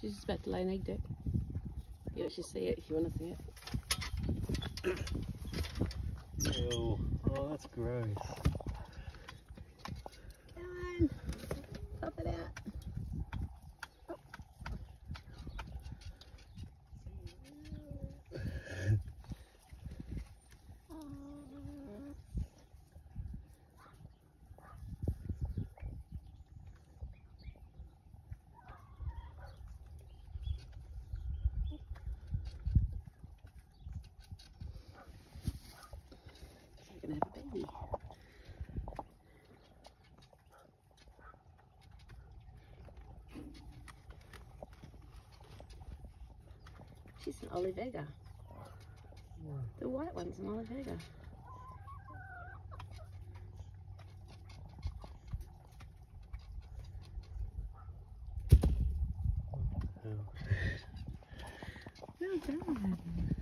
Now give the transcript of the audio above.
She's just about to lay an egg, Dick. You actually see it if you want to see it. Ew. Oh, that's gross. You're gonna have a baby. She's an olive egger. The white one's an olive egger. Ew. Well done.